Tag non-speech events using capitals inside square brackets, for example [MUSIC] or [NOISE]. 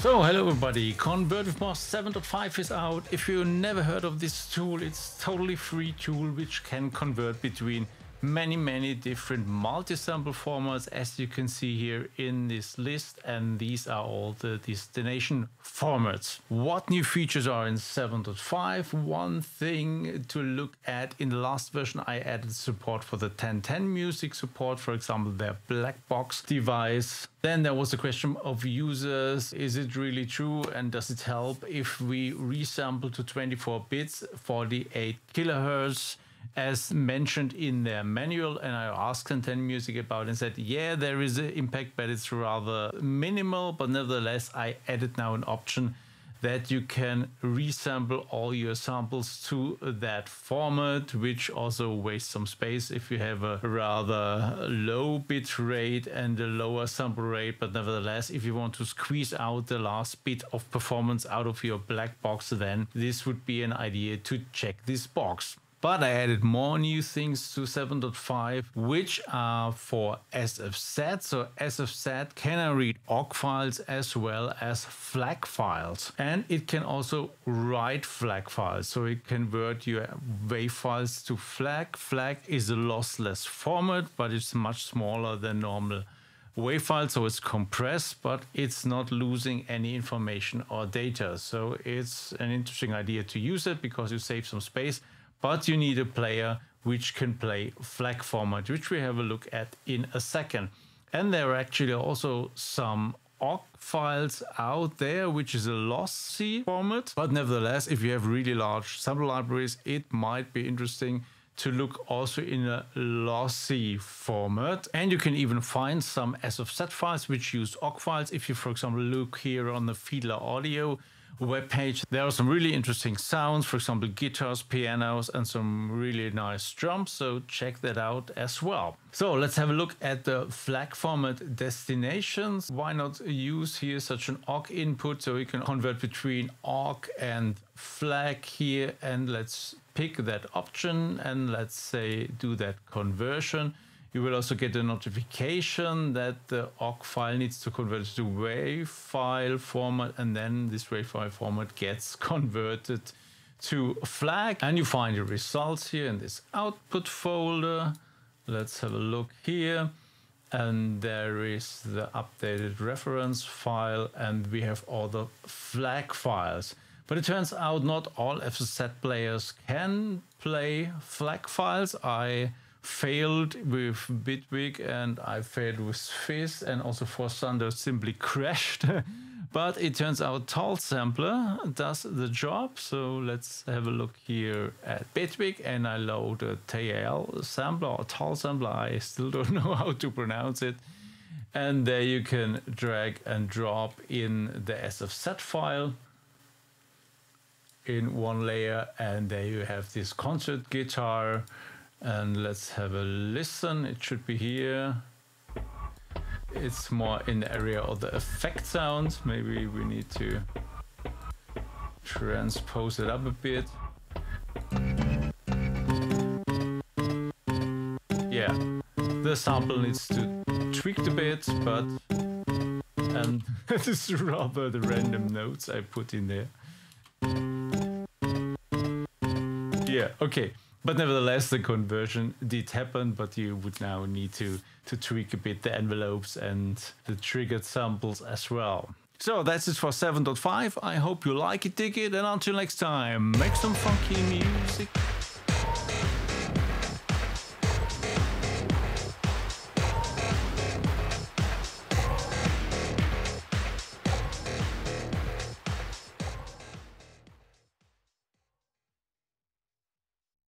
So hello everybody, ConvertWithMoss 7.5 is out. If you never heard of this tool, it's totally free tool which can convert between many many different multi-sample formats as you can see here in this list and these are all the destination formats. What new features are in 7.5? One thing to look at in the last version I added support for the 1010 music support for example their black box device. Then there was a question of users is it really true and does it help if we resample to 24 bits 48 kilohertz as mentioned in their manual and I asked 1010 Music about and said, yeah, there is an impact, but it's rather minimal. But nevertheless, I added now an option that you can resample all your samples to that format, which also wastes some space if you have a rather low bit rate and a lower sample rate. But nevertheless, if you want to squeeze out the last bit of performance out of your black box, then this would be an idea to check this box. But I added more new things to 7.5, which are for SFZ. So SFZ can read OGG files as well as FLAC files. And it can also write FLAC files. So it convert your WAV files to FLAC. FLAC is a lossless format, but it's much smaller than normal WAV file, so it's compressed, but it's not losing any information or data. So it's an interesting idea to use it because you save some space but you need a player which can play FLAC format, which we have a look at in a second. And there are actually also some OGG files out there, which is a lossy format. But nevertheless, if you have really large sample libraries, it might be interesting to look also in a lossy format. And you can even find some SFZ files which use OGG files. If you, for example, look here on the Fiedler Audio, webpage. There are some really interesting sounds, for example, guitars, pianos, and some really nice drums. So check that out as well. So let's have a look at the FLAC format destinations. Why not use here such an OGG input so we can convert between OGG and FLAC here and let's pick that option and let's say do that conversion. You will also get a notification that the OGG file needs to convert to WAV file format and then this WAV file format gets [LAUGHS] converted to FLAC and you find the results here in this output folder. Let's have a look here and there is the updated reference file and we have all the FLAC files. But it turns out not all SFZ players can play FLAC files. I failed with Bitwig and I failed with sfizz and also Sforzando simply crashed. [LAUGHS] but it turns out TAL Sampler does the job. So let's have a look here at Bitwig and I load a TAL sampler or TALSampler. I still [LAUGHS] don't know how to pronounce it. And there you can drag and drop in the SFZ file in one layer and there you have this concert guitar and let's have a listen. It should be here. It's more in the area of the effect sounds. Maybe we need to transpose it up a bit. Yeah, the sample needs to tweak a bit, but and [LAUGHS] this is rather the random notes I put in there. Yeah, okay. But nevertheless, the conversion did happen, but you would now need to, to tweak a bit the envelopes and the triggered samples as well. So that's it for 7.5. I hope you like it, it, and until next time, make some funky music.